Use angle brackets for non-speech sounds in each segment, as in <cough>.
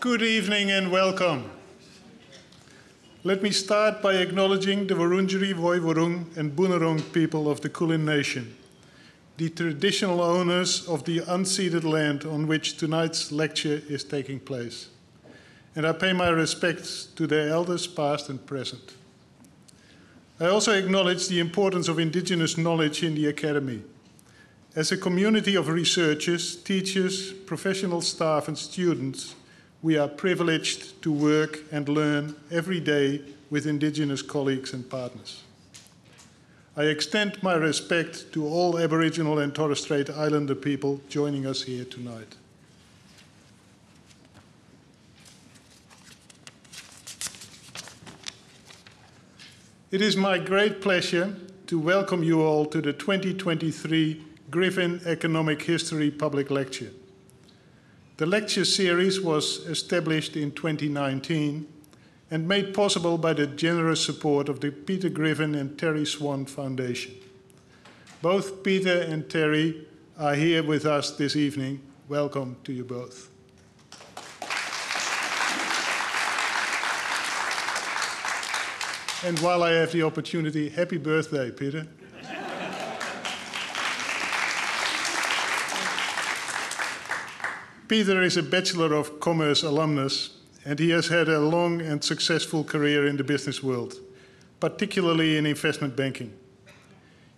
Good evening and welcome. Let me start by acknowledging the Wurundjeri, Woiwurrung and Bunurong people of the Kulin Nation, the traditional owners of the unceded land on which tonight's lecture is taking place. And I pay my respects to their elders past and present. I also acknowledge the importance of Indigenous knowledge in the Academy. As a community of researchers, teachers, professional staff, and students, we are privileged to work and learn every day with Indigenous colleagues and partners. I extend my respect to all Aboriginal and Torres Strait Islander people joining us here tonight. It is my great pleasure to welcome you all to the 2023 Griffin Economic History Public Lecture. The lecture series was established in 2019 and made possible by the generous support of the Peter Griffin and Terry Swan Foundation. Both Peter and Terry are here with us this evening. Welcome to you both. And while I have the opportunity, happy birthday, Peter. Peter is a Bachelor of Commerce alumnus, and he has had a long and successful career in the business world, particularly in investment banking.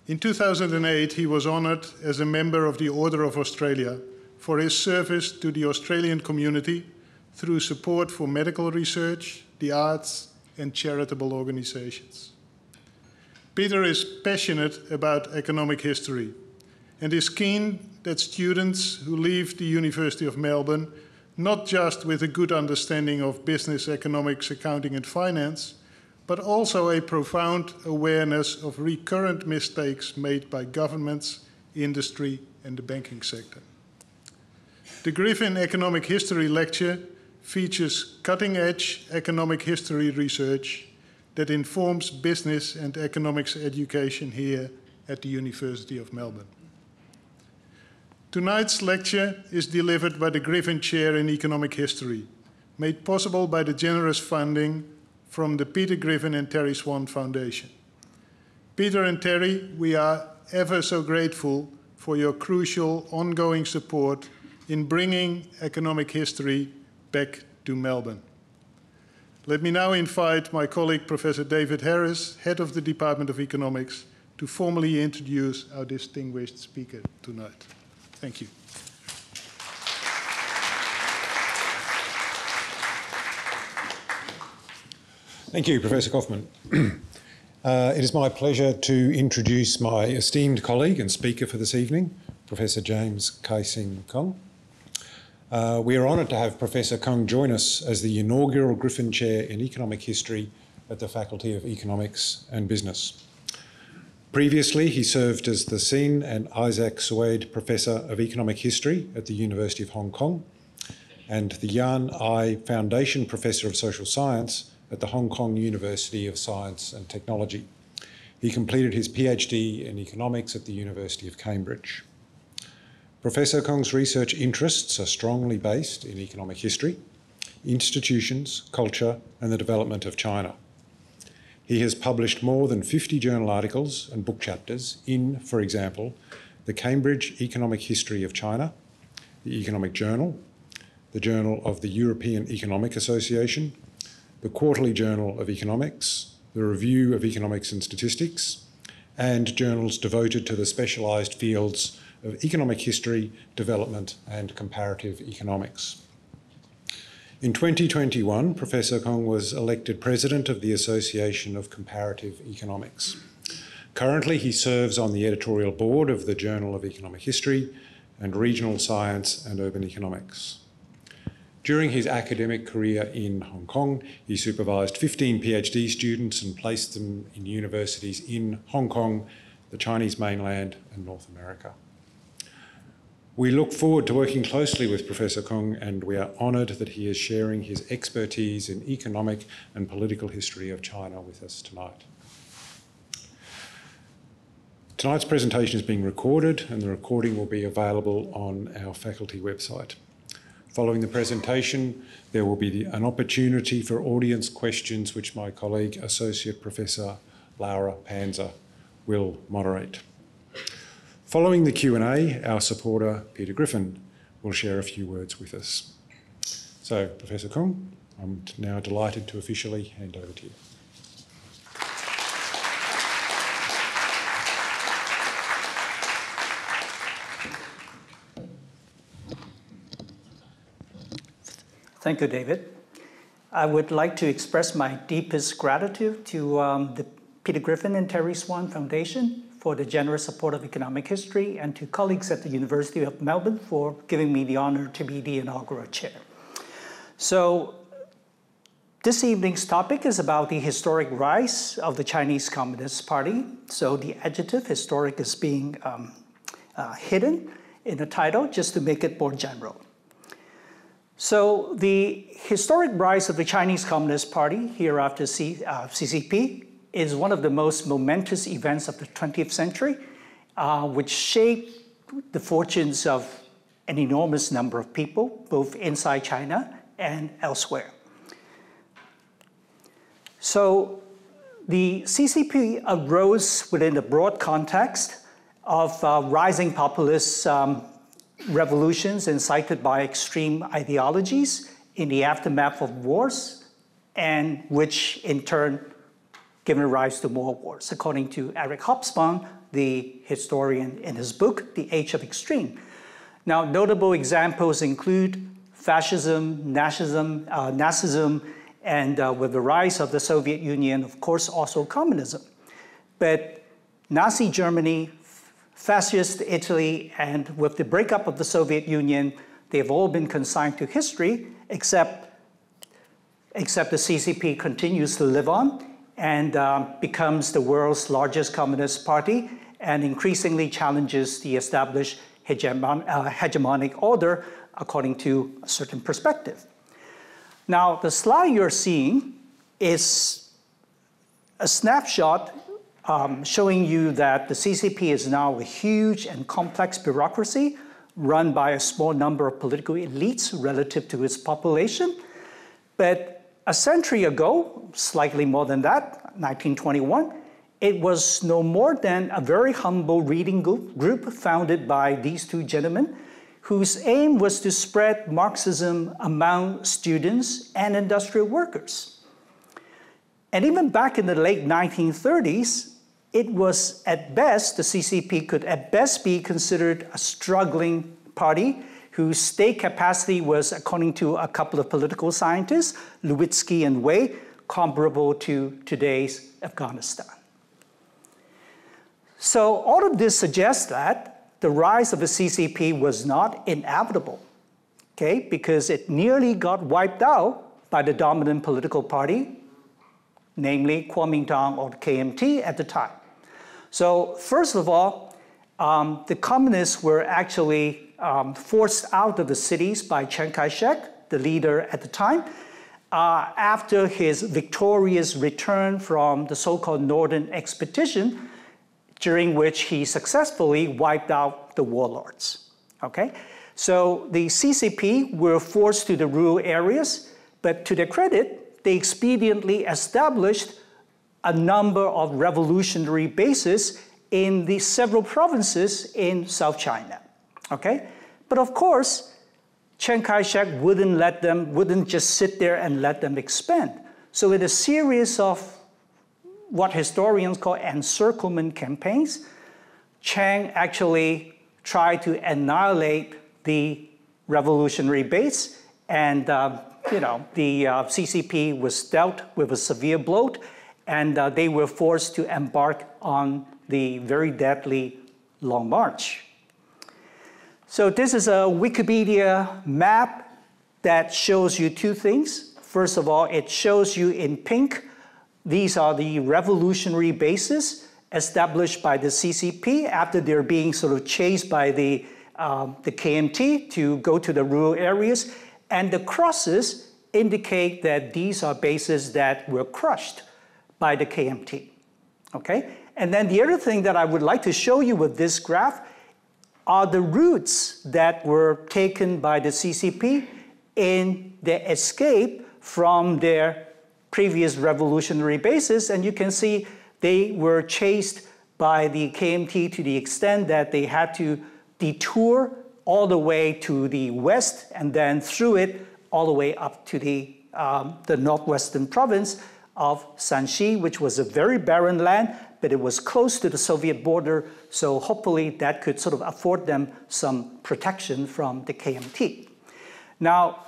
In 2008, he was honored as a member of the Order of Australia for his service to the Australian community through support for medical research, the arts, and charitable organizations. Peter is passionate about economic history and is keen that students who leave the University of Melbourne not just with a good understanding of business, economics, accounting, and finance, but also a profound awareness of recurrent mistakes made by governments, industry, and the banking sector. The Griffin Economic History Lecture features cutting edge economic history research that informs business and economics education here at the University of Melbourne. Tonight's lecture is delivered by the Griffin Chair in Economic History, made possible by the generous funding from the Peter Griffin and Terry Swan Foundation. Peter and Terry, we are ever so grateful for your crucial ongoing support in bringing economic history back to Melbourne. Let me now invite my colleague, Professor David Harris, Head of the Department of Economics, to formally introduce our distinguished speaker tonight. Thank you. Thank you, Professor Kaufman. <clears throat> uh, it is my pleasure to introduce my esteemed colleague and speaker for this evening, Professor James Kai-Sing Kung. Uh, we are honoured to have Professor Kung join us as the inaugural Griffin Chair in Economic History at the Faculty of Economics and Business. Previously, he served as the Sein and Isaac Suede Professor of Economic History at the University of Hong Kong and the Yan Ai Foundation Professor of Social Science at the Hong Kong University of Science and Technology. He completed his PhD in economics at the University of Cambridge. Professor Kung's research interests are strongly based in economic history, institutions, culture, and the development of China. He has published more than 50 journal articles and book chapters in, for example, the Cambridge Economic History of China, the Economic Journal, the Journal of the European Economic Association, the Quarterly Journal of Economics, the Review of Economics and Statistics, and journals devoted to the specialised fields of economic history, development, and comparative economics. In 2021, Professor Kung was elected president of the Association of Comparative Economics. Currently, he serves on the editorial board of the Journal of Economic History and Regional Science and Urban Economics. During his academic career in Hong Kong, he supervised 15 PhD students and placed them in universities in Hong Kong, the Chinese mainland, and North America. We look forward to working closely with Professor Kung and we are honoured that he is sharing his expertise in economic and political history of China with us tonight. Tonight's presentation is being recorded and the recording will be available on our faculty website. Following the presentation, there will be the, an opportunity for audience questions which my colleague, Associate Professor Laura Panza, will moderate. Following the Q&A, our supporter, Peter Griffin, will share a few words with us. So, Professor Kung, I'm now delighted to officially hand over to you. Thank you, David. I would like to express my deepest gratitude to um, the Peter Griffin and Terry Swan Foundation for the generous support of economic history and to colleagues at the University of Melbourne for giving me the honor to be the inaugural chair. So this evening's topic is about the historic rise of the Chinese Communist Party. So the adjective historic is being um, uh, hidden in the title just to make it more general. So the historic rise of the Chinese Communist Party, hereafter C, uh, CCP, is one of the most momentous events of the 20th century, uh, which shaped the fortunes of an enormous number of people, both inside China and elsewhere. So the CCP arose within the broad context of uh, rising populist um, revolutions incited by extreme ideologies in the aftermath of wars, and which in turn given rise to more wars, according to Eric Hobsbawm, the historian in his book, The Age of Extreme. Now, notable examples include fascism, Nazism, uh, Nazism and uh, with the rise of the Soviet Union, of course, also communism. But Nazi Germany fascist Italy, and with the breakup of the Soviet Union, they've all been consigned to history, except, except the CCP continues to live on and uh, becomes the world's largest communist party and increasingly challenges the established hegemon uh, hegemonic order according to a certain perspective. Now, the slide you're seeing is a snapshot um, showing you that the CCP is now a huge and complex bureaucracy run by a small number of political elites relative to its population. But a century ago, slightly more than that, 1921, it was no more than a very humble reading group founded by these two gentlemen whose aim was to spread Marxism among students and industrial workers. And even back in the late 1930s, it was at best, the CCP could at best be considered a struggling party whose state capacity was, according to a couple of political scientists, Levitsky and Way, comparable to today's Afghanistan. So all of this suggests that the rise of the CCP was not inevitable, okay, because it nearly got wiped out by the dominant political party, namely Kuomintang or KMT at the time. So first of all, um, the communists were actually um, forced out of the cities by Chiang Kai-shek, the leader at the time, uh, after his victorious return from the so-called Northern Expedition, during which he successfully wiped out the warlords. Okay, so the CCP were forced to the rural areas, but to their credit, they expediently established a number of revolutionary bases in the several provinces in South China. Okay? But of course, Chiang Kai-shek wouldn't let them, wouldn't just sit there and let them expand. So in a series of what historians call encirclement campaigns, Chiang actually tried to annihilate the revolutionary base, and uh, you know the uh, CCP was dealt with a severe blow, and uh, they were forced to embark on the very deadly Long March. So this is a Wikipedia map that shows you two things. First of all, it shows you in pink, these are the revolutionary bases established by the CCP after they're being sort of chased by the, um, the KMT to go to the rural areas. And the crosses indicate that these are bases that were crushed by the KMT. Okay? And then the other thing that I would like to show you with this graph are the routes that were taken by the CCP in their escape from their previous revolutionary bases. And you can see they were chased by the KMT to the extent that they had to detour all the way to the west and then through it all the way up to the, um, the northwestern province of Shaanxi, which was a very barren land, but it was close to the Soviet border, so hopefully that could sort of afford them some protection from the KMT. Now,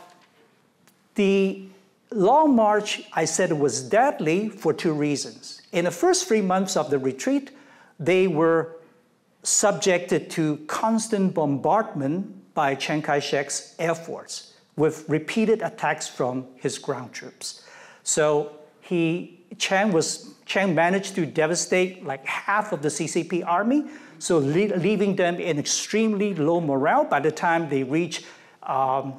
the long march, I said, was deadly for two reasons. In the first three months of the retreat, they were subjected to constant bombardment by Chiang Kai shek's air force with repeated attacks from his ground troops. So he, Chiang, was, Chiang managed to devastate like half of the CCP army, so le leaving them in extremely low morale by the time they reach um,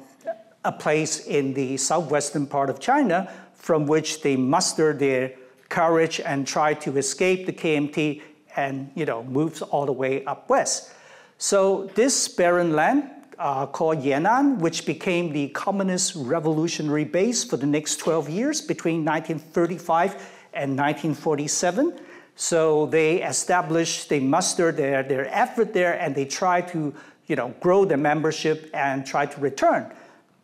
a place in the southwestern part of China from which they muster their courage and try to escape the KMT and you know moves all the way up west. So this barren land uh, called Yan'an, which became the communist revolutionary base for the next 12 years between 1935 and 1947. So they established, they mustered their, their effort there and they tried to you know, grow their membership and try to return.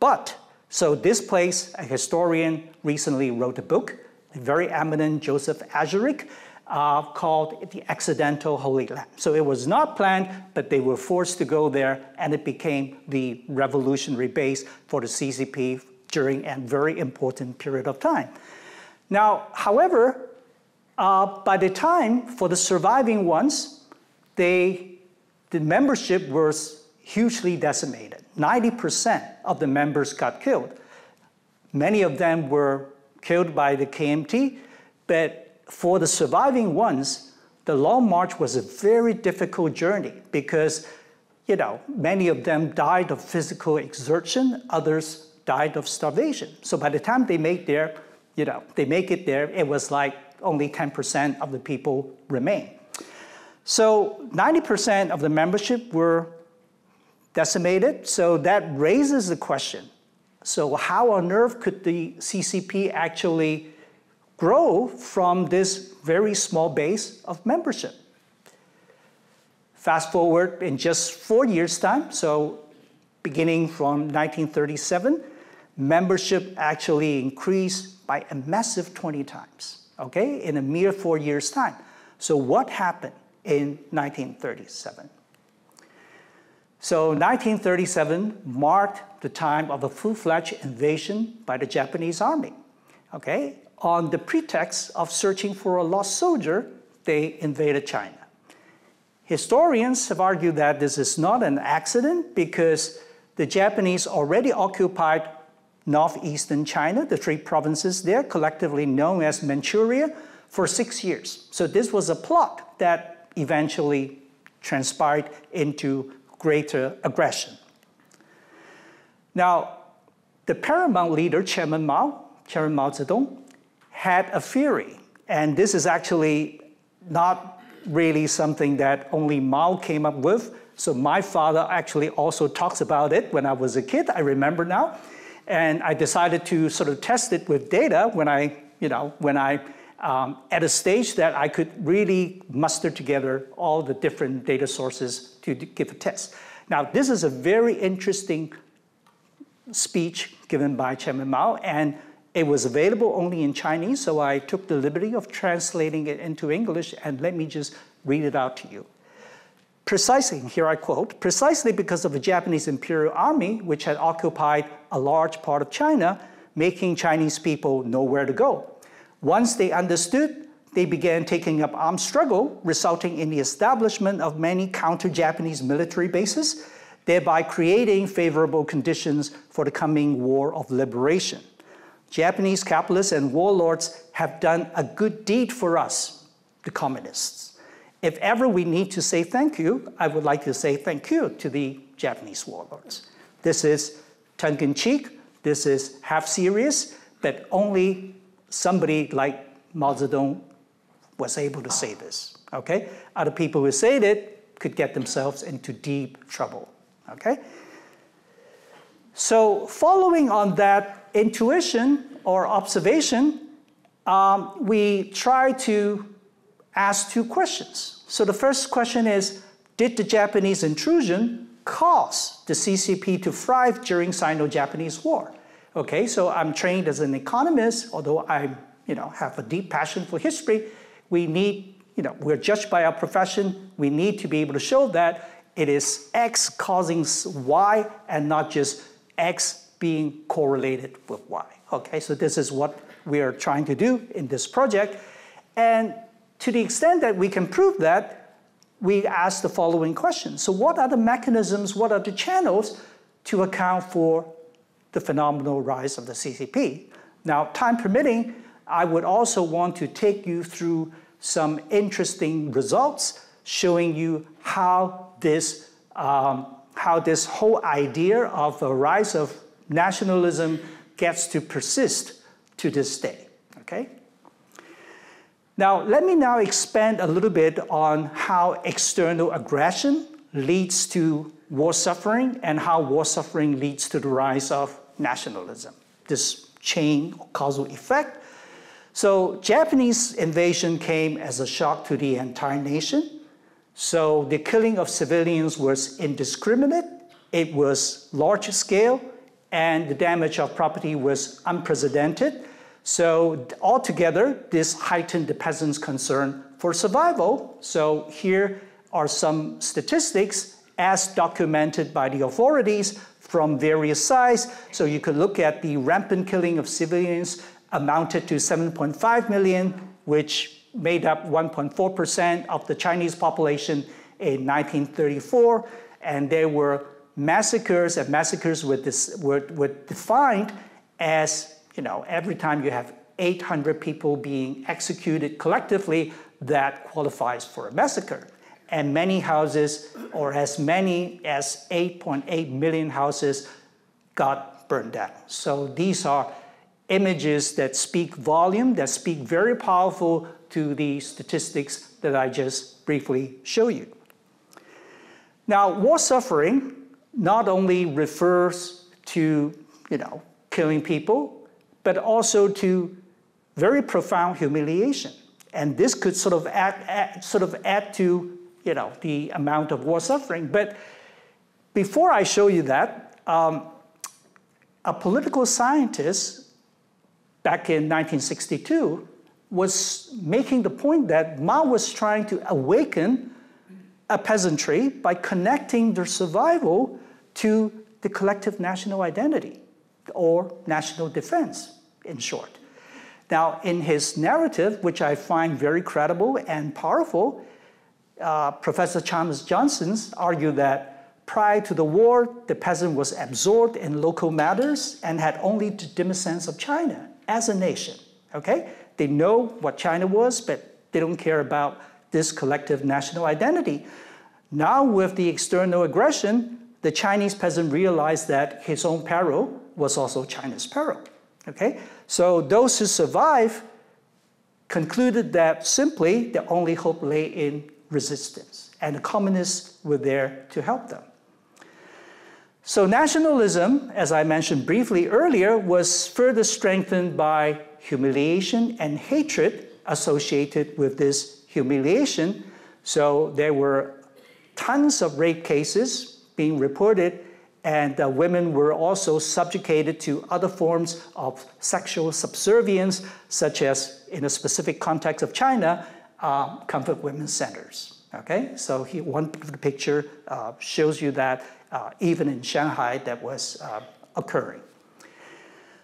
But, so this place, a historian recently wrote a book, a very eminent Joseph Esherick, uh, called the Accidental Holy Land. So it was not planned, but they were forced to go there, and it became the revolutionary base for the CCP during a very important period of time. Now, however, uh, by the time for the surviving ones, they, the membership was hugely decimated. 90% of the members got killed. Many of them were killed by the KMT, but for the surviving ones, the long march was a very difficult journey because, you know, many of them died of physical exertion, others died of starvation. So by the time they made there, you know, they make it there, it was like only 10% of the people remain. So 90% of the membership were decimated. So that raises the question. So how on earth could the CCP actually grow from this very small base of membership. Fast forward in just four years' time, so beginning from 1937, membership actually increased by a massive 20 times, okay, in a mere four years' time. So what happened in 1937? So 1937 marked the time of a full-fledged invasion by the Japanese army. Okay, on the pretext of searching for a lost soldier, they invaded China. Historians have argued that this is not an accident because the Japanese already occupied northeastern China, the three provinces there, collectively known as Manchuria, for six years. So this was a plot that eventually transpired into greater aggression. Now, the paramount leader, Chairman Mao, Chairman Mao Zedong, had a theory. And this is actually not really something that only Mao came up with. So my father actually also talks about it when I was a kid, I remember now. And I decided to sort of test it with data when I, you know, when I, um, at a stage that I could really muster together all the different data sources to give a test. Now, this is a very interesting speech given by Chairman Mao, and it was available only in Chinese, so I took the liberty of translating it into English, and let me just read it out to you. Precisely, here I quote, precisely because of the Japanese Imperial Army, which had occupied a large part of China, making Chinese people know where to go. Once they understood, they began taking up armed struggle, resulting in the establishment of many counter-Japanese military bases, thereby creating favorable conditions for the coming war of liberation. Japanese capitalists and warlords have done a good deed for us, the communists. If ever we need to say thank you, I would like to say thank you to the Japanese warlords. This is tongue in cheek, this is half serious, but only somebody like Mao Zedong was able to say this. Okay? Other people who said it could get themselves into deep trouble. Okay? So, following on that intuition or observation, um, we try to ask two questions. So, the first question is Did the Japanese intrusion cause the CCP to thrive during Sino Japanese War? Okay, so I'm trained as an economist, although I you know, have a deep passion for history. We need, you know, we're judged by our profession. We need to be able to show that it is X causing Y and not just X being correlated with Y. Okay, so this is what we are trying to do in this project. And to the extent that we can prove that, we ask the following question. So what are the mechanisms, what are the channels to account for the phenomenal rise of the CCP? Now, time permitting, I would also want to take you through some interesting results showing you how this, um, how this whole idea of the rise of nationalism gets to persist to this day. Okay? Now, let me now expand a little bit on how external aggression leads to war suffering and how war suffering leads to the rise of nationalism. This chain causal effect so Japanese invasion came as a shock to the entire nation. So the killing of civilians was indiscriminate, it was large scale, and the damage of property was unprecedented. So altogether, this heightened the peasants' concern for survival. So here are some statistics as documented by the authorities from various sides. So you could look at the rampant killing of civilians amounted to 7.5 million, which made up 1.4% of the Chinese population in 1934. And there were massacres, and massacres were, this, were, were defined as, you know, every time you have 800 people being executed collectively, that qualifies for a massacre. And many houses, or as many as 8.8 million houses, got burned down. So these are images that speak volume, that speak very powerful to the statistics that I just briefly show you. Now, war suffering not only refers to, you know, killing people, but also to very profound humiliation. And this could sort of add, add, sort of add to, you know, the amount of war suffering. But before I show you that, um, a political scientist back in 1962 was making the point that Mao was trying to awaken a peasantry by connecting their survival to the collective national identity or national defense, in short. Now, in his narrative, which I find very credible and powerful, uh, Professor Chalmers Johnson argued that prior to the war, the peasant was absorbed in local matters and had only the dim sense of China as a nation. Okay? They know what China was, but they don't care about this collective national identity. Now, with the external aggression, the Chinese peasant realized that his own peril was also China's peril. Okay? So those who survived concluded that simply the only hope lay in resistance, and the communists were there to help them. So nationalism, as I mentioned briefly earlier, was further strengthened by humiliation and hatred associated with this humiliation. So there were tons of rape cases being reported, and uh, women were also subjugated to other forms of sexual subservience, such as, in a specific context of China, uh, comfort women's centers. Okay, so he, one picture uh, shows you that uh, even in Shanghai, that was uh, occurring.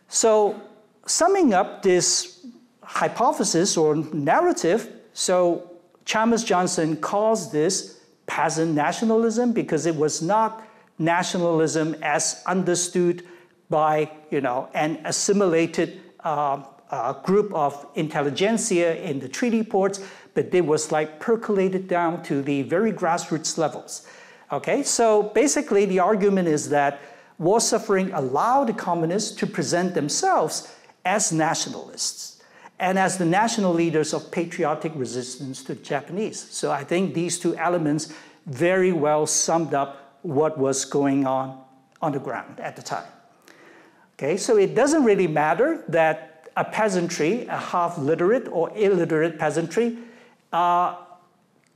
So, summing up this hypothesis or narrative, so Chalmers Johnson calls this peasant nationalism because it was not nationalism as understood by you know an assimilated uh, uh, group of intelligentsia in the treaty ports, but it was like percolated down to the very grassroots levels. Okay, so basically the argument is that war suffering allowed the communists to present themselves as nationalists and as the national leaders of patriotic resistance to the Japanese. So I think these two elements very well summed up what was going on on the ground at the time. Okay, so it doesn't really matter that a peasantry, a half literate or illiterate peasantry, uh,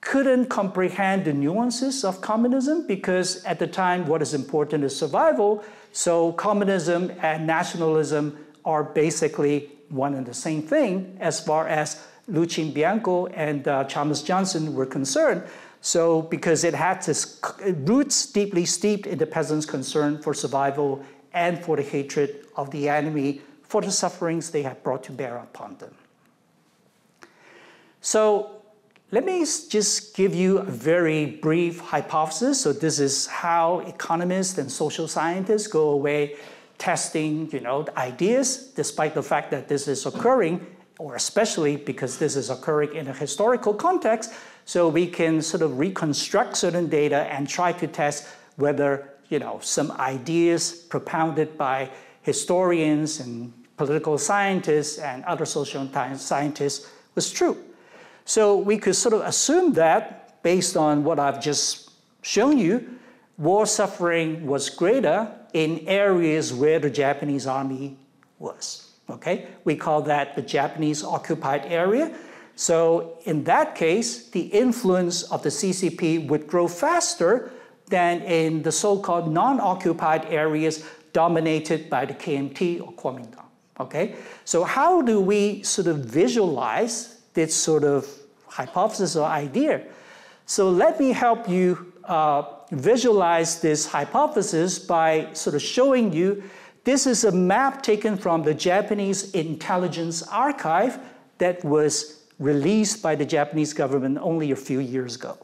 couldn't comprehend the nuances of communism because at the time what is important is survival. So communism and nationalism are basically one and the same thing as far as Lu Bianco and uh, Chalmers Johnson were concerned. So because it had its roots deeply steeped in the peasants' concern for survival and for the hatred of the enemy for the sufferings they had brought to bear upon them. So let me just give you a very brief hypothesis. So this is how economists and social scientists go away testing, you know, ideas, despite the fact that this is occurring, or especially because this is occurring in a historical context, so we can sort of reconstruct certain data and try to test whether, you know, some ideas propounded by historians and political scientists and other social scientists was true. So we could sort of assume that based on what I've just shown you, war suffering was greater in areas where the Japanese army was. Okay, we call that the Japanese occupied area. So in that case, the influence of the CCP would grow faster than in the so-called non-occupied areas dominated by the KMT or Kuomintang. Okay, so how do we sort of visualize this sort of hypothesis or idea. So let me help you uh, visualize this hypothesis by sort of showing you this is a map taken from the Japanese intelligence archive that was released by the Japanese government only a few years ago.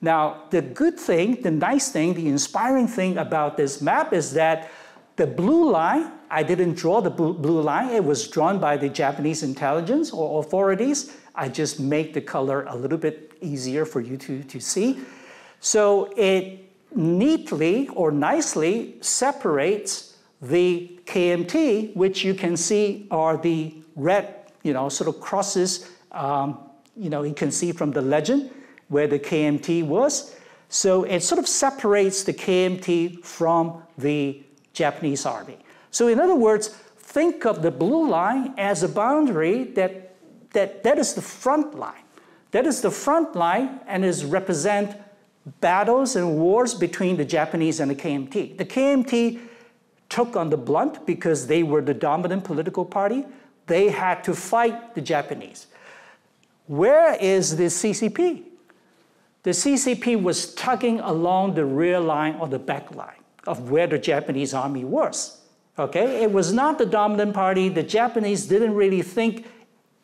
Now, the good thing, the nice thing, the inspiring thing about this map is that the blue line, I didn't draw the blue line, it was drawn by the Japanese intelligence or authorities. I just make the color a little bit easier for you to, to see. So it neatly or nicely separates the KMT, which you can see are the red, you know, sort of crosses, um, you know, you can see from the legend where the KMT was. So it sort of separates the KMT from the Japanese army. So in other words, think of the blue line as a boundary that that, that is the front line. That is the front line and is represent battles and wars between the Japanese and the KMT. The KMT took on the blunt because they were the dominant political party. They had to fight the Japanese. Where is the CCP? The CCP was tugging along the rear line or the back line of where the Japanese army was. Okay, it was not the dominant party. The Japanese didn't really think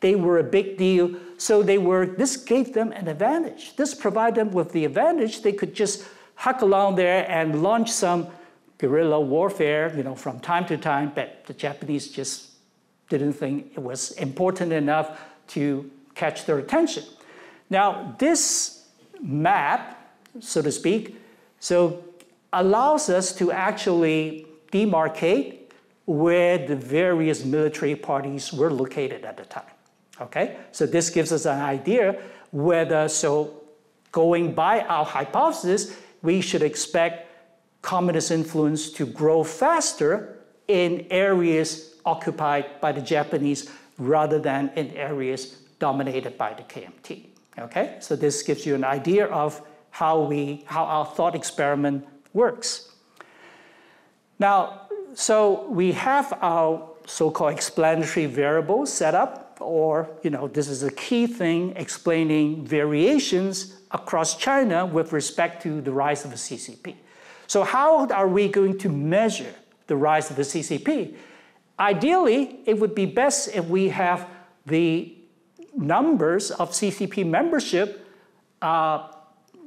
they were a big deal. So they were, this gave them an advantage. This provided them with the advantage. They could just huck along there and launch some guerrilla warfare, you know, from time to time, but the Japanese just didn't think it was important enough to catch their attention. Now, this map, so to speak, so allows us to actually demarcate where the various military parties were located at the time. Okay, so this gives us an idea whether, so going by our hypothesis, we should expect communist influence to grow faster in areas occupied by the Japanese rather than in areas dominated by the KMT. Okay, so this gives you an idea of how we, how our thought experiment works. Now, so we have our so-called explanatory variable set up or you know, this is a key thing explaining variations across China with respect to the rise of the CCP. So how are we going to measure the rise of the CCP? Ideally, it would be best if we have the numbers of CCP membership. Uh,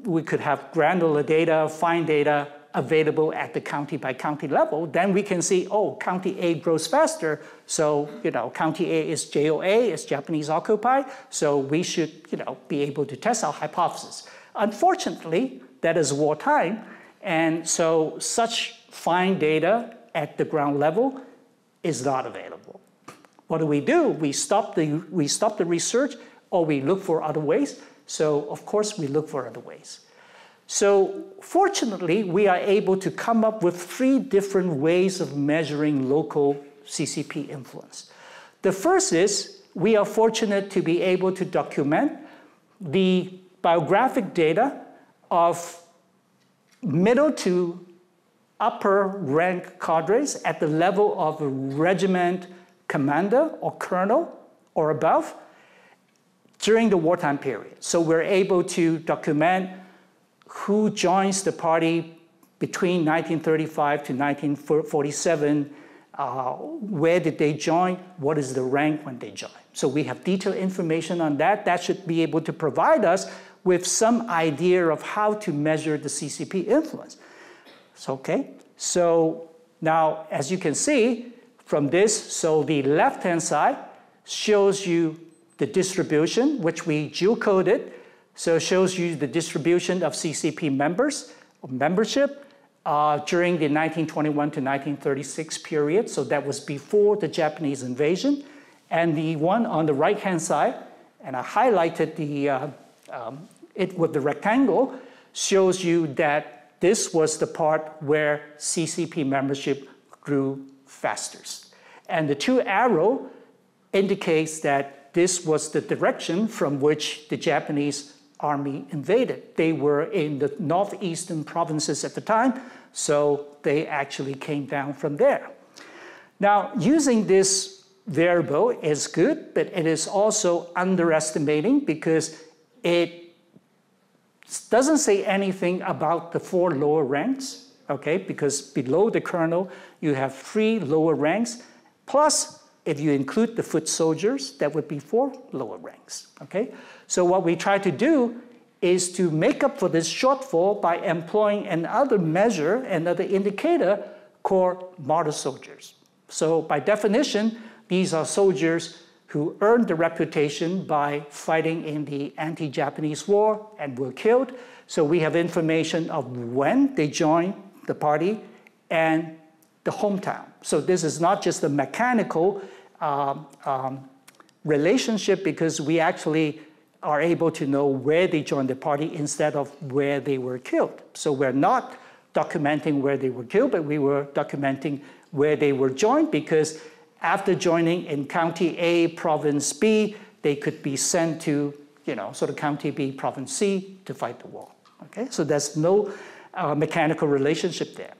we could have granular data, fine data, available at the county by county level, then we can see, oh, county A grows faster. So, you know, county A is JOA, is Japanese occupied. So we should, you know, be able to test our hypothesis. Unfortunately, that is wartime. And so such fine data at the ground level is not available. What do we do? We stop the, we stop the research or we look for other ways. So of course we look for other ways. So fortunately, we are able to come up with three different ways of measuring local CCP influence. The first is we are fortunate to be able to document the biographic data of middle to upper rank cadres at the level of a regiment commander or colonel or above during the wartime period. So we're able to document who joins the party between 1935 to 1947, uh, where did they join, what is the rank when they join. So we have detailed information on that. That should be able to provide us with some idea of how to measure the CCP influence. So, okay, so now as you can see from this, so the left-hand side shows you the distribution, which we geocoded. So it shows you the distribution of CCP members, membership, uh, during the 1921 to 1936 period. So that was before the Japanese invasion. And the one on the right-hand side, and I highlighted the, uh, um, it with the rectangle, shows you that this was the part where CCP membership grew fastest. And the two arrow indicates that this was the direction from which the Japanese army invaded. They were in the northeastern provinces at the time, so they actually came down from there. Now, using this variable is good, but it is also underestimating because it doesn't say anything about the four lower ranks, okay? Because below the colonel, you have three lower ranks, plus if you include the foot soldiers, that would be four lower ranks, okay? So what we try to do is to make up for this shortfall by employing another measure, another indicator called martyr soldiers. So by definition, these are soldiers who earned the reputation by fighting in the anti-Japanese war and were killed. So we have information of when they joined the party and the hometown. So this is not just a mechanical um, um, relationship because we actually are able to know where they joined the party instead of where they were killed. So we're not documenting where they were killed, but we were documenting where they were joined because after joining in County A, Province B, they could be sent to, you know, sort of County B, Province C to fight the war. Okay, so there's no uh, mechanical relationship there.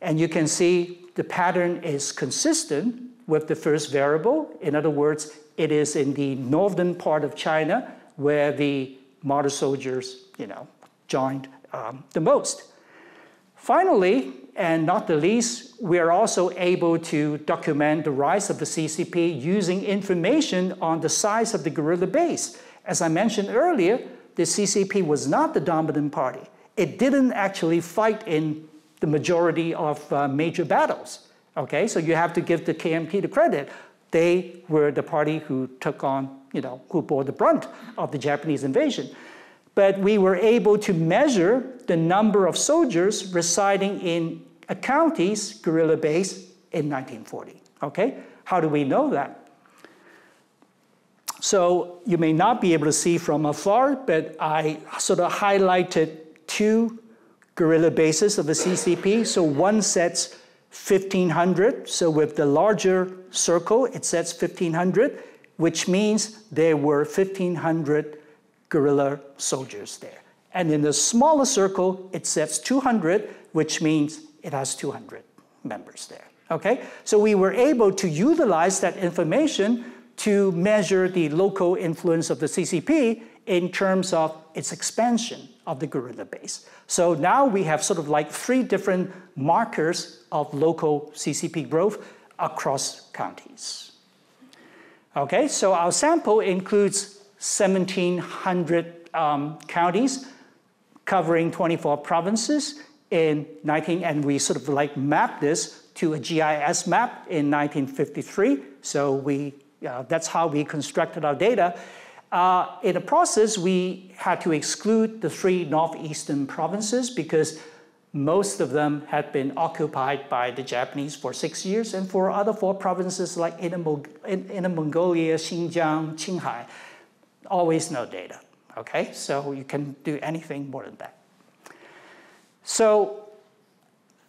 And you can see the pattern is consistent with the first variable. In other words, it is in the northern part of China where the martyr soldiers, you know, joined um, the most. Finally, and not the least, we are also able to document the rise of the CCP using information on the size of the guerrilla base. As I mentioned earlier, the CCP was not the dominant party. It didn't actually fight in the majority of uh, major battles. Okay, so you have to give the KMT the credit. They were the party who took on, you know, who bore the brunt of the Japanese invasion. But we were able to measure the number of soldiers residing in a county's guerrilla base in 1940. Okay, how do we know that? So you may not be able to see from afar, but I sort of highlighted two guerrilla basis of the CCP. So one sets 1500. So with the larger circle, it sets 1500, which means there were 1500 guerrilla soldiers there. And in the smaller circle, it sets 200, which means it has 200 members there. Okay? So we were able to utilize that information to measure the local influence of the CCP in terms of its expansion of the guerrilla base. So now we have sort of like three different markers of local CCP growth across counties. Okay, so our sample includes 1,700 um, counties covering 24 provinces in 19, and we sort of like mapped this to a GIS map in 1953. So we, uh, that's how we constructed our data. Uh, in the process, we had to exclude the three northeastern provinces because most of them had been occupied by the Japanese for six years, and for other four provinces like Inner, Inner Mongolia, Xinjiang, Qinghai, always no data. Okay, so you can do anything more than that. So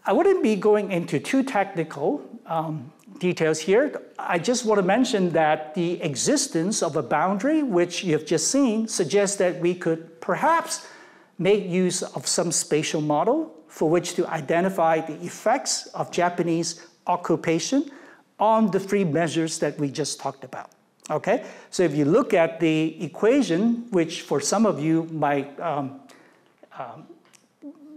I wouldn't be going into too technical um, details here. I just want to mention that the existence of a boundary, which you've just seen, suggests that we could perhaps make use of some spatial model for which to identify the effects of Japanese occupation on the three measures that we just talked about. Okay, so if you look at the equation, which for some of you might um, um,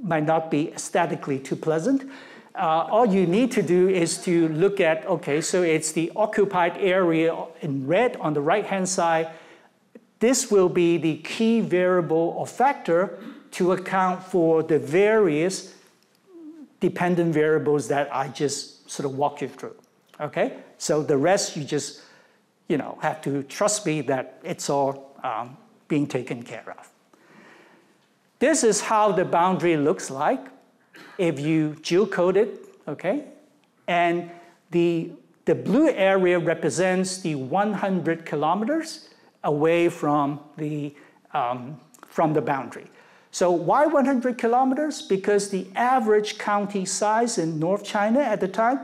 might not be aesthetically too pleasant, uh, all you need to do is to look at, okay, so it's the occupied area in red on the right-hand side. This will be the key variable or factor to account for the various dependent variables that I just sort of walk you through, okay? So the rest you just, you know, have to trust me that it's all um, being taken care of. This is how the boundary looks like if you geocode it, okay? And the, the blue area represents the 100 kilometers away from the, um, from the boundary. So why 100 kilometers? Because the average county size in North China at the time,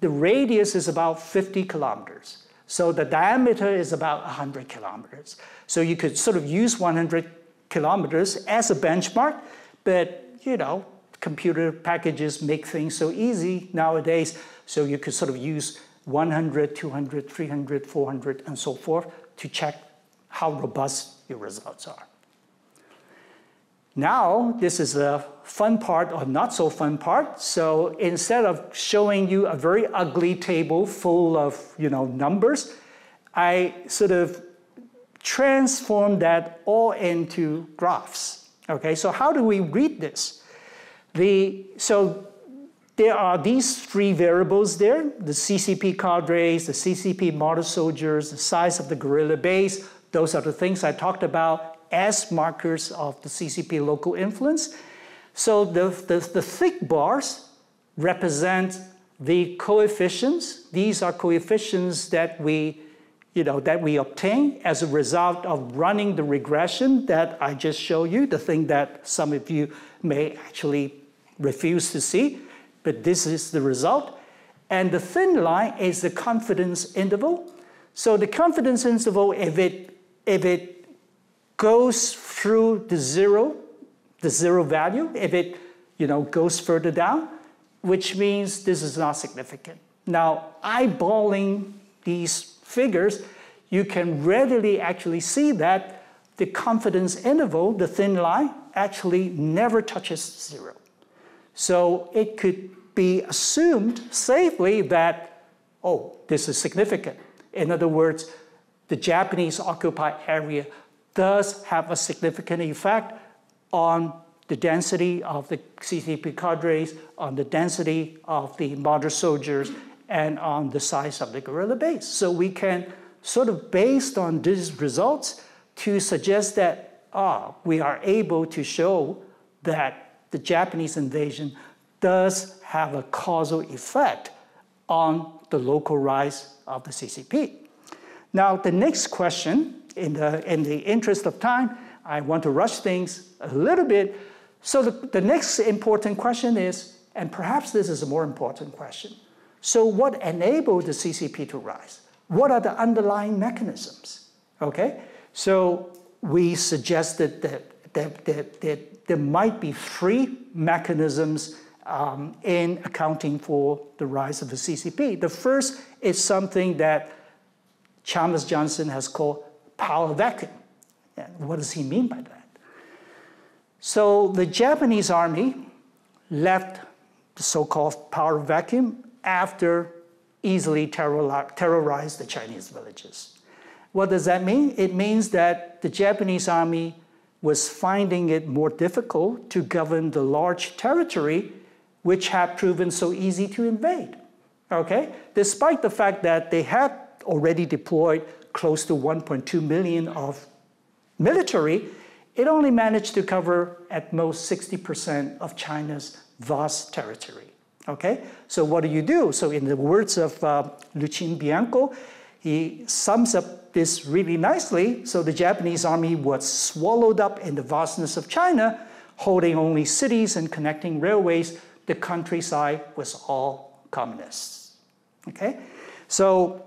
the radius is about 50 kilometers. So the diameter is about 100 kilometers. So you could sort of use 100 kilometers as a benchmark, but you know, computer packages make things so easy nowadays, so you could sort of use 100, 200, 300, 400, and so forth to check how robust your results are. Now, this is a fun part or not so fun part. So instead of showing you a very ugly table full of you know, numbers, I sort of transform that all into graphs. Okay, so how do we read this? The, so there are these three variables there, the CCP cadres, the CCP martyr soldiers, the size of the guerrilla base. Those are the things I talked about as markers of the CCP local influence. So the, the, the thick bars represent the coefficients. These are coefficients that we you know, that we obtain as a result of running the regression that I just showed you, the thing that some of you may actually refuse to see, but this is the result. And the thin line is the confidence interval. So the confidence interval, if it, if it goes through the zero, the zero value, if it you know, goes further down, which means this is not significant. Now, eyeballing these figures, you can readily actually see that the confidence interval, the thin line, actually never touches zero. So it could be assumed safely that, oh, this is significant. In other words, the Japanese occupied area does have a significant effect on the density of the CCP cadres, on the density of the martyr soldiers, and on the size of the guerrilla base. So we can sort of based on these results to suggest that ah, we are able to show that the Japanese invasion does have a causal effect on the local rise of the CCP. Now, the next question, in the, in the interest of time, I want to rush things a little bit. So the, the next important question is, and perhaps this is a more important question, so what enabled the CCP to rise? What are the underlying mechanisms? Okay, so we suggested that, that, that, that there might be three mechanisms um, in accounting for the rise of the CCP. The first is something that Chalmers Johnson has called power vacuum. And what does he mean by that? So the Japanese army left the so-called power vacuum after easily terrorized the Chinese villages. What does that mean? It means that the Japanese army was finding it more difficult to govern the large territory which had proven so easy to invade. Okay? Despite the fact that they had already deployed close to 1.2 million of military, it only managed to cover at most 60% of China's vast territory. Okay, so what do you do? So in the words of uh, Lucien Bianco, he sums up this really nicely. So the Japanese army was swallowed up in the vastness of China, holding only cities and connecting railways. The countryside was all communists. Okay? So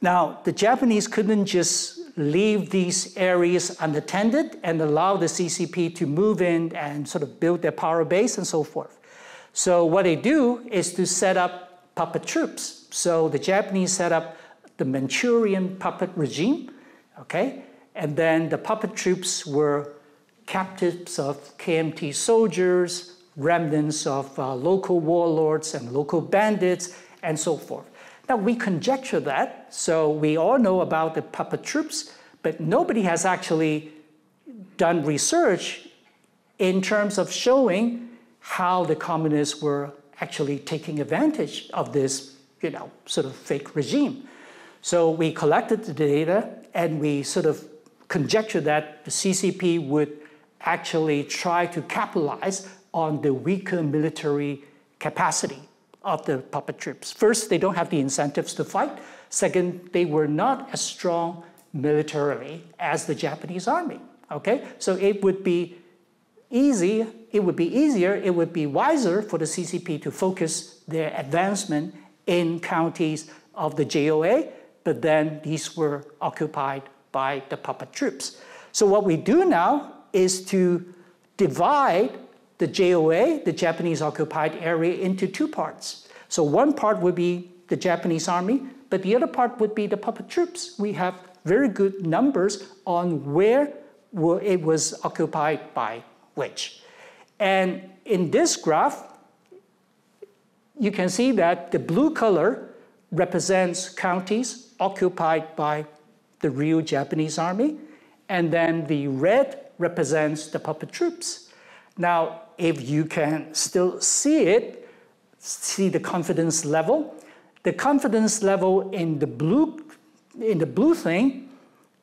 now the Japanese couldn't just leave these areas unattended and allow the CCP to move in and sort of build their power base and so forth. So what they do is to set up puppet troops. So the Japanese set up the Manchurian puppet regime, okay? And then the puppet troops were captives of KMT soldiers, remnants of uh, local warlords and local bandits, and so forth. Now, we conjecture that, so we all know about the puppet troops, but nobody has actually done research in terms of showing how the communists were actually taking advantage of this, you know, sort of fake regime. So we collected the data and we sort of conjectured that the CCP would actually try to capitalize on the weaker military capacity of the puppet troops. First, they don't have the incentives to fight. Second, they were not as strong militarily as the Japanese army. Okay, so it would be easy, it would be easier, it would be wiser for the CCP to focus their advancement in counties of the JOA, but then these were occupied by the puppet troops. So what we do now is to divide the JOA, the Japanese occupied area, into two parts. So one part would be the Japanese army, but the other part would be the puppet troops. We have very good numbers on where it was occupied by which. And in this graph, you can see that the blue color represents counties occupied by the real Japanese army, and then the red represents the puppet troops. Now, if you can still see it, see the confidence level, the confidence level in the blue, in the blue thing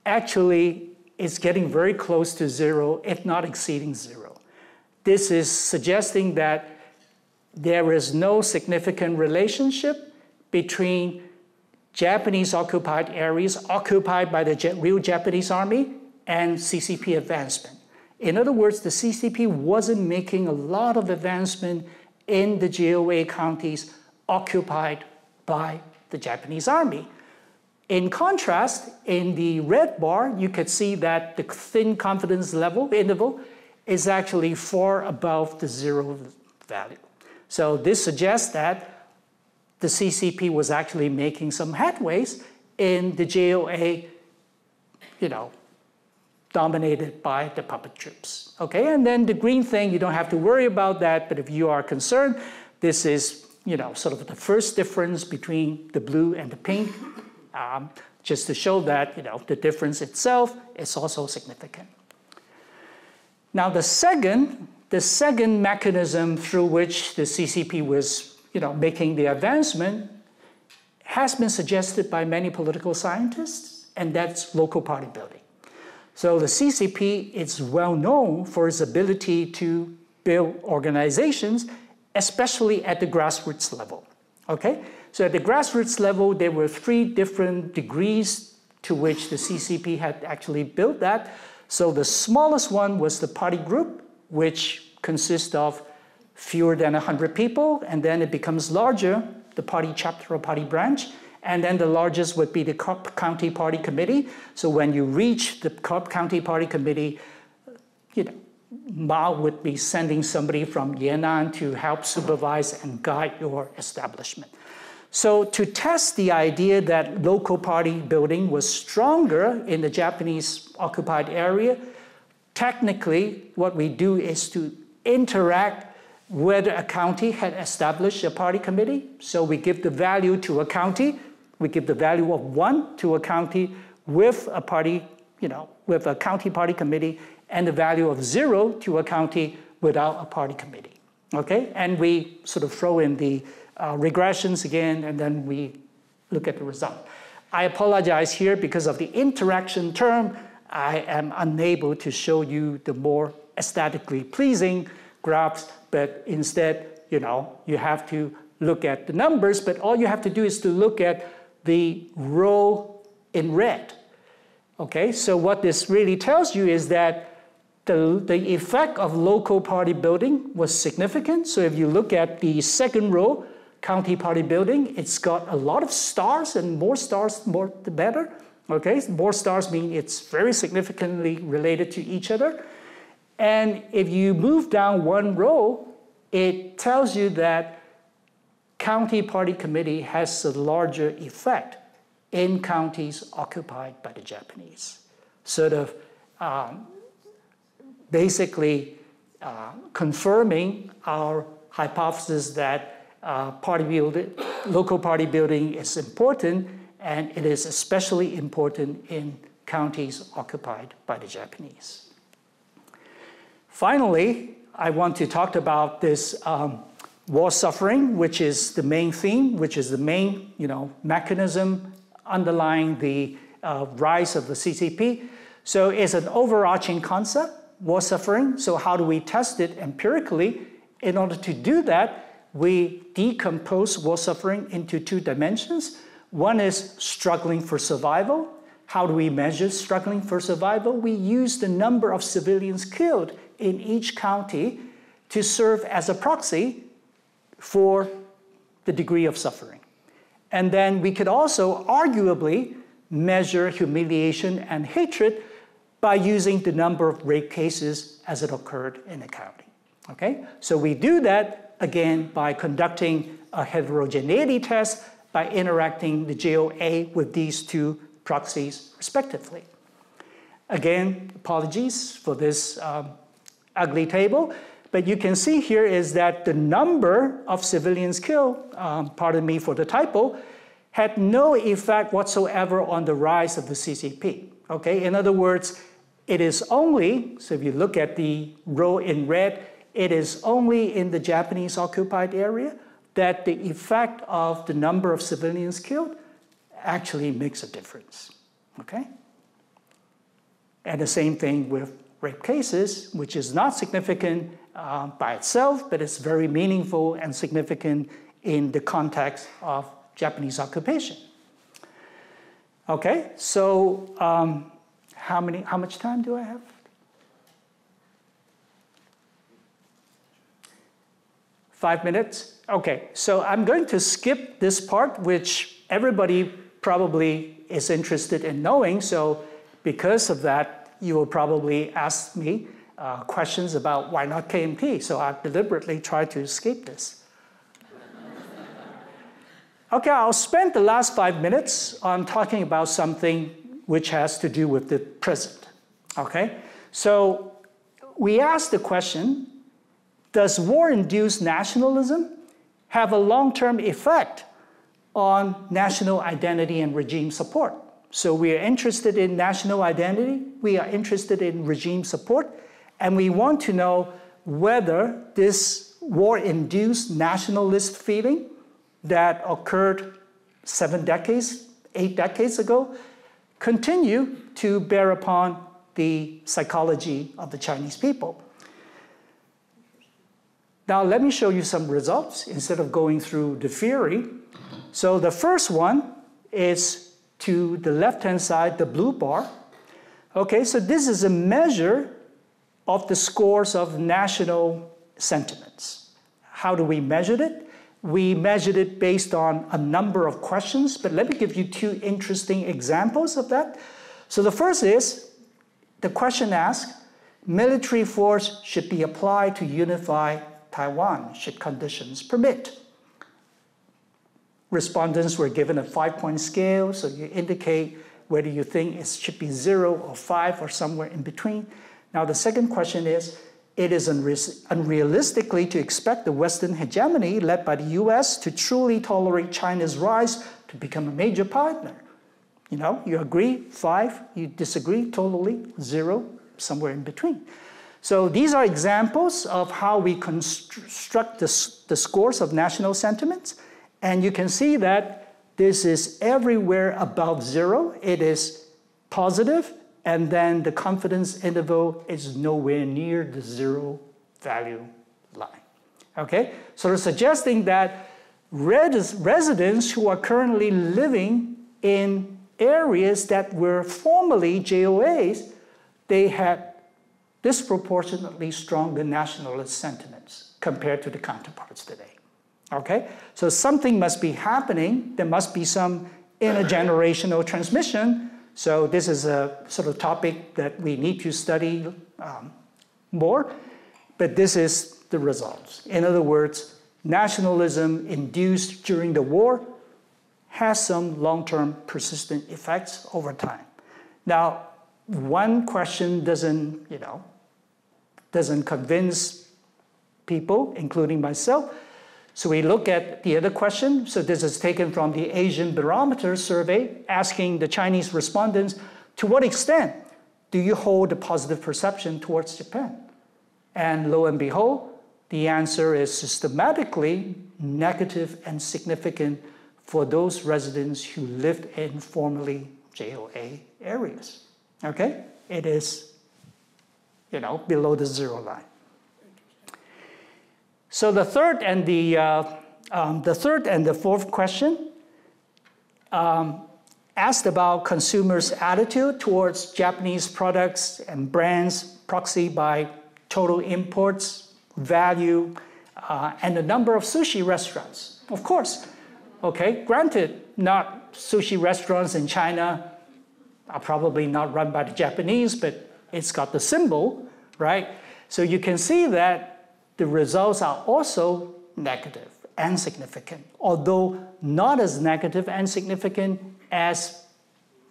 actually is getting very close to zero, if not exceeding zero. This is suggesting that there is no significant relationship between Japanese occupied areas occupied by the real Japanese army and CCP advancement. In other words, the CCP wasn't making a lot of advancement in the JOA counties occupied by the Japanese army. In contrast, in the red bar, you could see that the thin confidence level interval is actually far above the zero value. So this suggests that the CCP was actually making some headways in the JOA, you know, dominated by the puppet troops. Okay, and then the green thing, you don't have to worry about that, but if you are concerned, this is, you know, sort of the first difference between the blue and the pink, um, just to show that, you know, the difference itself is also significant. Now the second, the second mechanism through which the CCP was, you know, making the advancement has been suggested by many political scientists, and that's local party building. So the CCP is well known for its ability to build organizations, especially at the grassroots level. Okay? So at the grassroots level, there were three different degrees to which the CCP had actually built that. So the smallest one was the party group, which consists of fewer than 100 people, and then it becomes larger, the party chapter or party branch, and then the largest would be the County Party Committee. So when you reach the County Party Committee, you know, Mao would be sending somebody from Yan'an to help supervise and guide your establishment. So to test the idea that local party building was stronger in the Japanese occupied area, technically what we do is to interact whether a county had established a party committee. So we give the value to a county we give the value of one to a county with a party, you know, with a county party committee, and the value of zero to a county without a party committee. Okay, and we sort of throw in the uh, regressions again, and then we look at the result. I apologize here because of the interaction term. I am unable to show you the more aesthetically pleasing graphs, but instead, you know, you have to look at the numbers, but all you have to do is to look at the row in red. Okay, so what this really tells you is that the, the effect of local party building was significant. So if you look at the second row, county party building, it's got a lot of stars and more stars, more the better. Okay, more stars mean it's very significantly related to each other. And if you move down one row, it tells you that county party committee has a larger effect in counties occupied by the Japanese. Sort of um, basically uh, confirming our hypothesis that uh, party building, local party building is important, and it is especially important in counties occupied by the Japanese. Finally, I want to talk about this um, war suffering, which is the main theme, which is the main you know, mechanism underlying the uh, rise of the CCP. So it's an overarching concept, war suffering. So how do we test it empirically? In order to do that, we decompose war suffering into two dimensions. One is struggling for survival. How do we measure struggling for survival? We use the number of civilians killed in each county to serve as a proxy for the degree of suffering. And then we could also arguably measure humiliation and hatred by using the number of rape cases as it occurred in a county. Okay? So we do that again by conducting a heterogeneity test by interacting the JOA with these two proxies respectively. Again, apologies for this um, ugly table, but you can see here is that the number of civilians killed, um, pardon me for the typo, had no effect whatsoever on the rise of the CCP. Okay, in other words, it is only, so if you look at the row in red, it is only in the Japanese occupied area that the effect of the number of civilians killed actually makes a difference. Okay? And the same thing with rape cases, which is not significant uh, by itself, but it's very meaningful and significant in the context of Japanese occupation. Okay, so um, how many? How much time do I have? Five minutes. Okay, so I'm going to skip this part, which everybody probably is interested in knowing. So, because of that, you will probably ask me uh, questions about why not KMT. So I deliberately tried to escape this. <laughs> okay, I'll spend the last five minutes on talking about something which has to do with the present. Okay, so we asked the question Does war induced nationalism have a long term effect on national identity and regime support? So we are interested in national identity, we are interested in regime support, and we want to know whether this war-induced nationalist feeling that occurred seven decades, eight decades ago, continue to bear upon the psychology of the Chinese people. Now, let me show you some results instead of going through the theory. So, the first one is to the left hand side, the blue bar. Okay, so this is a measure of the scores of national sentiments. How do we measure it? We measured it based on a number of questions, but let me give you two interesting examples of that. So the first is the question asked military force should be applied to unify Taiwan, should conditions permit. Respondents were given a five point scale, so you indicate whether you think it should be zero or five or somewhere in between. Now, the second question is it is unrealistically to expect the Western hegemony led by the US to truly tolerate China's rise to become a major partner. You know, you agree, five, you disagree, totally, zero, somewhere in between. So these are examples of how we construct the scores of national sentiments. And you can see that this is everywhere above zero. It is positive and then the confidence interval is nowhere near the zero value line. Okay, so they're suggesting that res residents who are currently living in areas that were formerly JOAs, they had disproportionately stronger nationalist sentiments compared to the counterparts today. Okay? So something must be happening. There must be some intergenerational transmission. So this is a sort of topic that we need to study um, more. But this is the results. In other words, nationalism induced during the war has some long-term persistent effects over time. Now, one question doesn't, you know, doesn't convince people, including myself. So we look at the other question. So this is taken from the Asian Barometer survey, asking the Chinese respondents, to what extent do you hold a positive perception towards Japan? And lo and behold, the answer is systematically negative and significant for those residents who lived in formerly JOA areas. Okay? It is, you know, below the zero line. So the third and the, uh, um, the third and the fourth question um, asked about consumers' attitude towards Japanese products and brands proxy by total imports, value, uh, and the number of sushi restaurants. Of course, okay, granted, not sushi restaurants in China are probably not run by the Japanese, but it's got the symbol, right? So you can see that the results are also negative and significant, although not as negative and significant as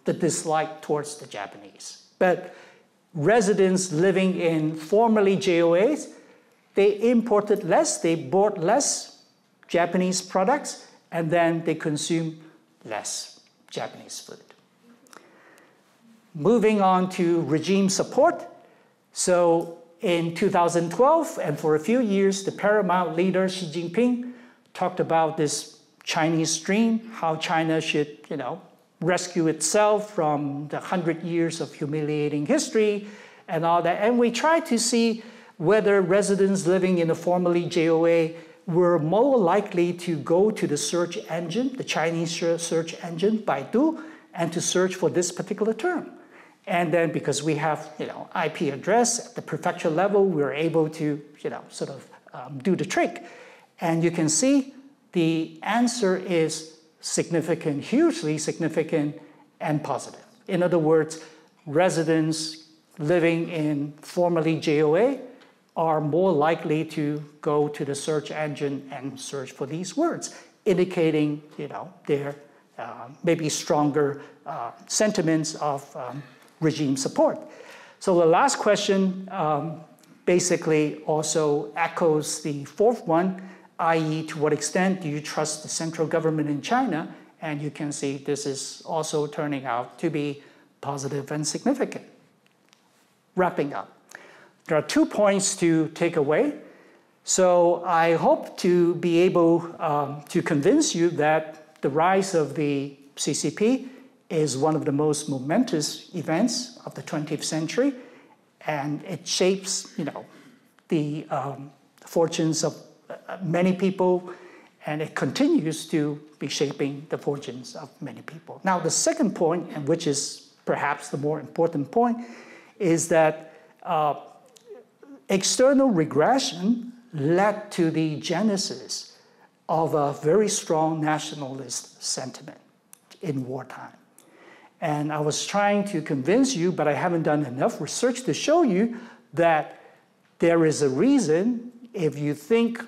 the dislike towards the Japanese. But residents living in formerly JOAs, they imported less, they bought less Japanese products, and then they consume less Japanese food. Moving on to regime support. So in 2012, and for a few years, the paramount leader Xi Jinping talked about this Chinese dream, how China should, you know, rescue itself from the hundred years of humiliating history and all that. And we tried to see whether residents living in the formerly JOA were more likely to go to the search engine, the Chinese search engine, Baidu, and to search for this particular term. And then because we have, you know, IP address at the prefecture level, we're able to, you know, sort of um, do the trick. And you can see the answer is significant, hugely significant and positive. In other words, residents living in formerly JOA are more likely to go to the search engine and search for these words, indicating, you know, their uh, maybe stronger uh, sentiments of um, regime support. So the last question um, basically also echoes the fourth one, i.e., to what extent do you trust the central government in China? And you can see this is also turning out to be positive and significant. Wrapping up, there are two points to take away. So I hope to be able um, to convince you that the rise of the CCP is one of the most momentous events of the 20th century, and it shapes, you know, the um, fortunes of uh, many people, and it continues to be shaping the fortunes of many people. Now, the second point, and which is perhaps the more important point, is that uh, external regression led to the genesis of a very strong nationalist sentiment in wartime. And I was trying to convince you, but I haven't done enough research to show you that there is a reason if you think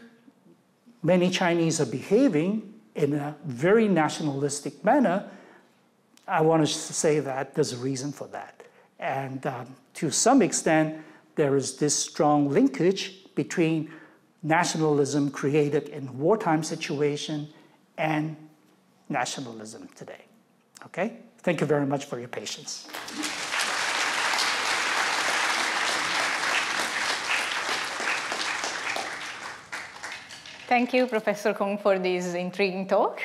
many Chinese are behaving in a very nationalistic manner, I want to say that there's a reason for that. And um, to some extent, there is this strong linkage between nationalism created in wartime situation and nationalism today. Okay? Thank you very much for your patience. Thank you, Professor Kung, for this intriguing talk.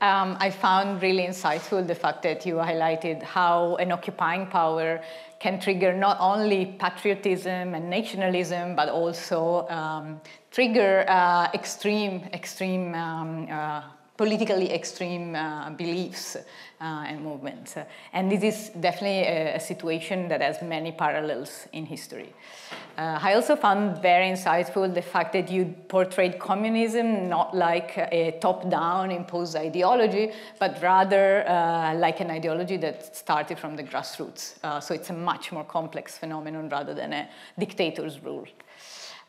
Um, I found really insightful the fact that you highlighted how an occupying power can trigger not only patriotism and nationalism, but also um, trigger uh, extreme, extreme um, uh, politically extreme uh, beliefs uh, and movements. Uh, and this is definitely a, a, situation that has many parallels in history. Uh, I also found very insightful the fact that you portrayed communism not like a top-down imposed ideology, but rather uh, like an ideology that started from the grassroots. Uh, so it's a much more complex phenomenon rather than a dictator's rule.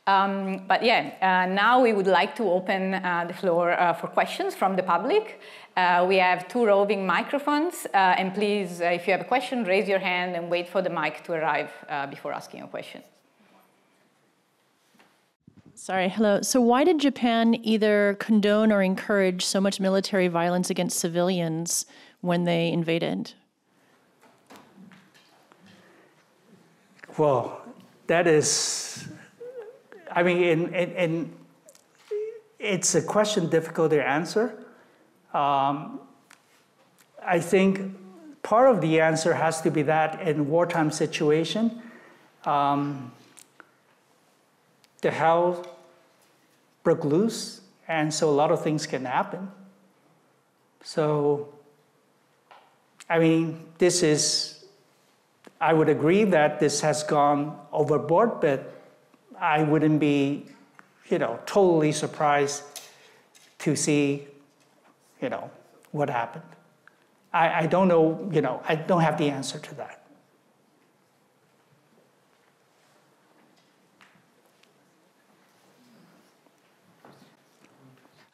Um, but yeah, uh, now we would like to open uh, the floor uh, for questions from the public. Uh, we have two roving microphones, uh, and please, uh, if you have a question, raise your hand and wait for the mic to arrive before asking a question. Sorry, hello. So, why did Japan either condone or encourage so much military violence against civilians when they invaded? Well, that is I mean, in, in, in, it's a question difficult to answer. Um, I think part of the answer has to be that in wartime situation, um, the hell broke loose, and so a lot of things can happen. So, I mean, this is, I would agree that this has gone overboard, but I wouldn't be, you know, totally surprised to see, you know, what happened. I, I don't know, you know, I don't have the answer to that.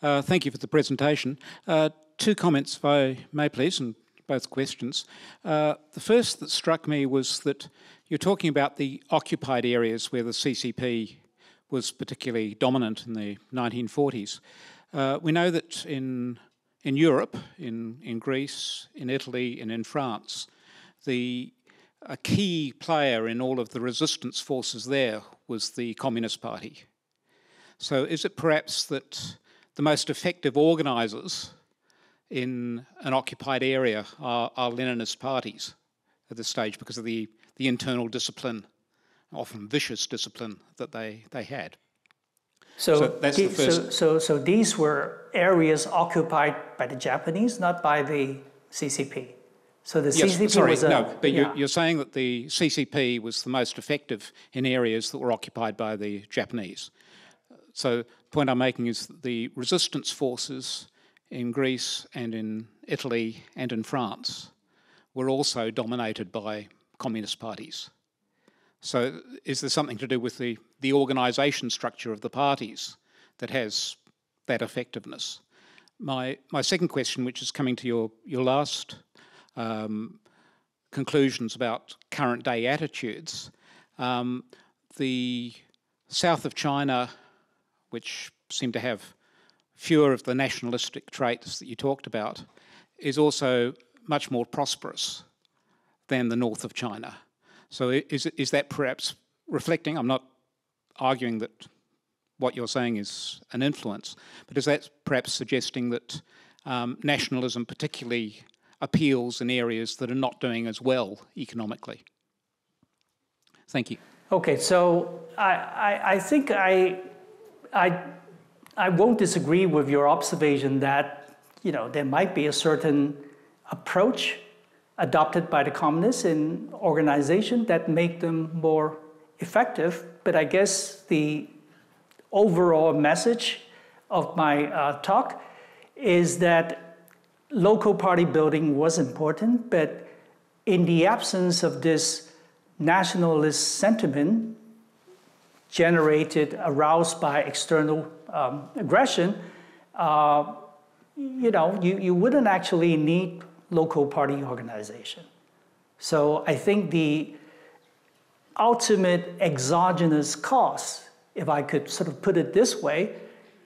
Uh, thank you for the presentation. Uh, two comments, if I may please, and both questions. Uh, the first that struck me was that you're talking about the occupied areas where the CCP was particularly dominant in the 1940s. Uh, we know that in in Europe, in, in Greece, in Italy, and in France, the a key player in all of the resistance forces there was the Communist Party. So, is it perhaps that the most effective organisers in an occupied area are, are Leninist parties at this stage because of the the internal discipline, often vicious discipline that they, they had. So, so, that's the first. So, so, so these were areas occupied by the Japanese, not by the CCP. So the yes, CCP sorry, was a, no, but yeah. you're saying that the CCP was the most effective in areas that were occupied by the Japanese. So the point I'm making is that the resistance forces in Greece and in Italy and in France were also dominated by communist parties. So, is there something to do with the, the organisation structure of the parties that has that effectiveness? My, my second question, which is coming to your, your last um, conclusions about current day attitudes, um, the south of China, which seem to have fewer of the nationalistic traits that you talked about, is also much more prosperous than the north of China. So is, is that perhaps reflecting? I'm not arguing that what you're saying is an influence, but is that perhaps suggesting that um, nationalism particularly appeals in areas that are not doing as well economically? Thank you. Okay, so I, I, I think I, I, I won't disagree with your observation that you know there might be a certain approach adopted by the communists in organization that make them more effective. But I guess the overall message of my uh, talk is that local party building was important, but in the absence of this nationalist sentiment generated, aroused by external um, aggression, uh, you know, you, you wouldn't actually need local party organization. So I think the ultimate exogenous cause, if I could sort of put it this way,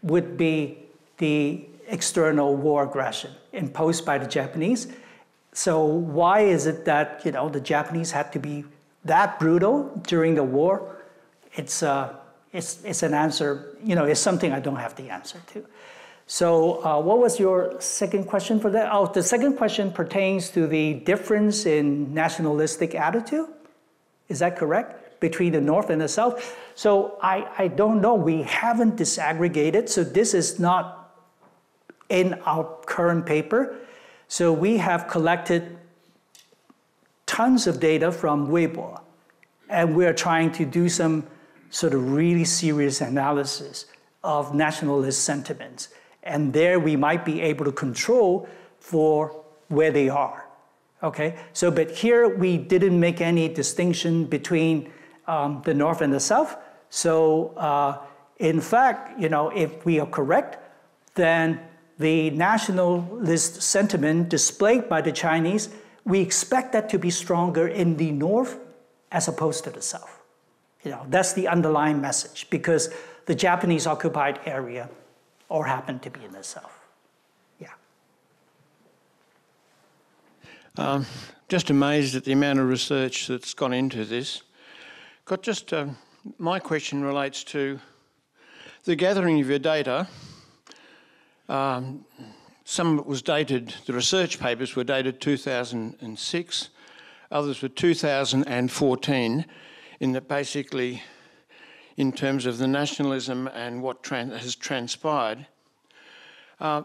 would be the external war aggression imposed by the Japanese. So why is it that you know the Japanese had to be that brutal during the war? It's uh, it's it's an answer. You know, it's something I don't have the answer to. So uh, what was your second question for that? Oh, the second question pertains to the difference in nationalistic attitude. Is that correct? Between the North and the South? So I, I don't know. We haven't disaggregated. So this is not in our current paper. So we have collected tons of data from Weibo, and we're trying to do some sort of really serious analysis of nationalist sentiments. And there we might be able to control for where they are. Okay, so but here we didn't make any distinction between um, the North and the South. So uh, in fact, you know, if we are correct, then the nationalist sentiment displayed by the Chinese, we expect that to be stronger in the North as opposed to the South. You know, that's the underlying message because the Japanese occupied area or happen to be in the South. Yeah. Um, just amazed at the amount of research that's gone into this. Got just uh, my question relates to the gathering of your data. Um, some of it was dated, the research papers were dated 2006, others were 2014, in that basically, in terms of the nationalism and what has transpired. Uh,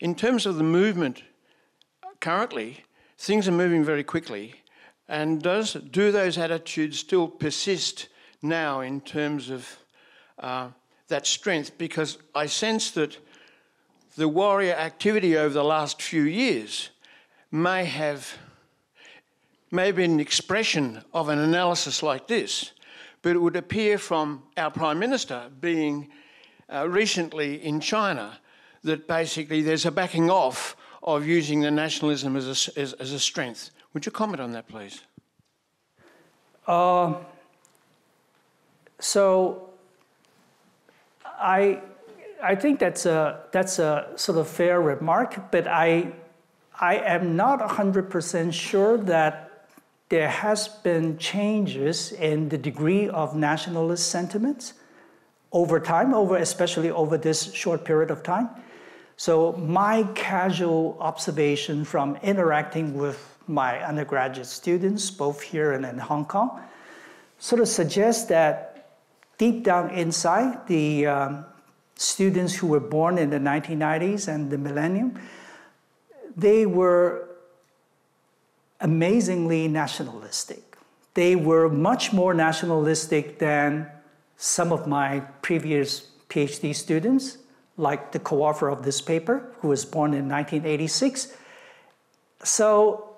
in terms of the movement currently, things are moving very quickly. And does, do those attitudes still persist now in terms of uh, that strength? Because I sense that the warrior activity over the last few years may have may be an expression of an analysis like this, but it would appear from our Prime Minister being uh, recently in China that basically there's a backing off of using the nationalism as a, as, as a strength. Would you comment on that, please? Uh, so I, I think that's a, that's a sort of fair remark, but I, I am not 100% sure that there has been changes in the degree of nationalist sentiments over time, over especially over this short period of time. So my casual observation from interacting with my undergraduate students, both here and in Hong Kong, sort of suggests that deep down inside, the um, students who were born in the 1990s and the millennium, they were amazingly nationalistic. They were much more nationalistic than some of my previous PhD students, like the co-author of this paper, who was born in 1986. So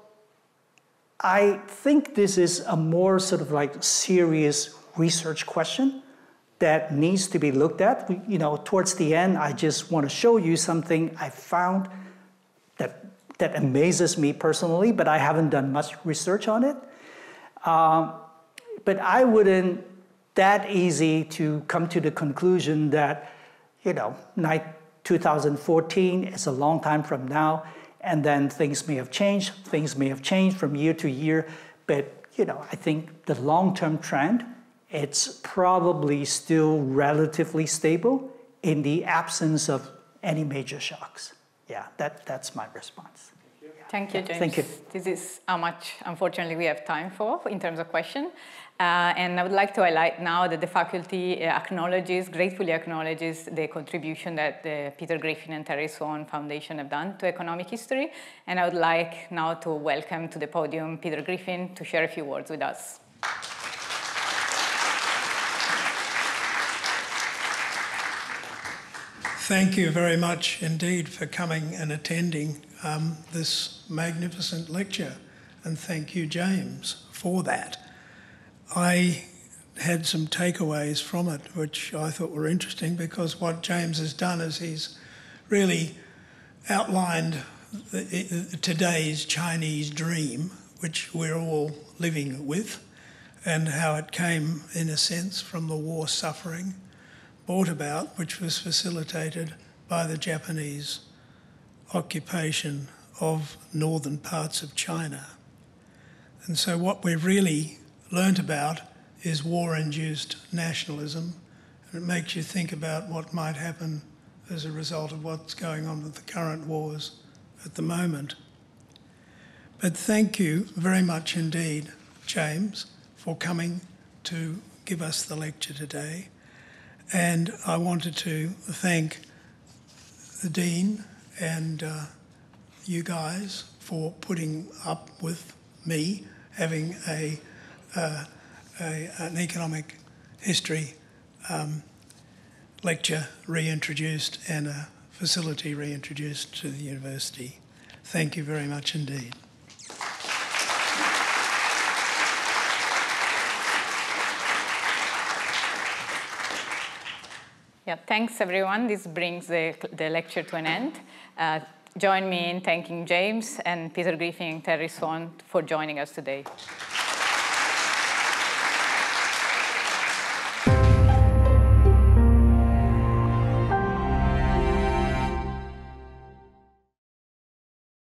I think this is a more sort of like serious research question that needs to be looked at. You know, towards the end, I just want to show you something I found that that amazes me personally, but I haven't done much research on it. Um, but I wouldn't that easy to come to the conclusion that, you know, 2014 is a long time from now, and then things may have changed. Things may have changed from year to year, but you know, I think the long-term trend, it's probably still relatively stable in the absence of any major shocks. Yeah, that, that's my response. Thank you, James. Thank you. This is how much, unfortunately, we have time for in terms of question. Uh, and I would like to highlight now that the faculty uh, acknowledges, gratefully acknowledges the contribution that the Peter Griffin and Terry Swan Foundation have done to economic history. And I would like now to welcome to the podium Peter Griffin to share a few words with us. Thank you very much indeed for coming and attending um, this magnificent lecture, and thank you, James, for that. I had some takeaways from it, which I thought were interesting because what James has done is he's really outlined today's Chinese dream, which we're all living with, and how it came, in a sense, from the war suffering brought about, which was facilitated by the Japanese occupation of northern parts of China. And so, what we've really learnt about is war induced nationalism, and it makes you think about what might happen as a result of what's going on with the current wars at the moment. But thank you very much indeed, James, for coming to give us the lecture today. And I wanted to thank the Dean and uh, you guys for putting up with me having a, uh, a an economic history um, lecture reintroduced and a facility reintroduced to the university. Thank you very much indeed. Yeah, thanks everyone. This brings the, the lecture to an end. Uh, join me in thanking James and Peter Griffin and Terry Swan for joining us today.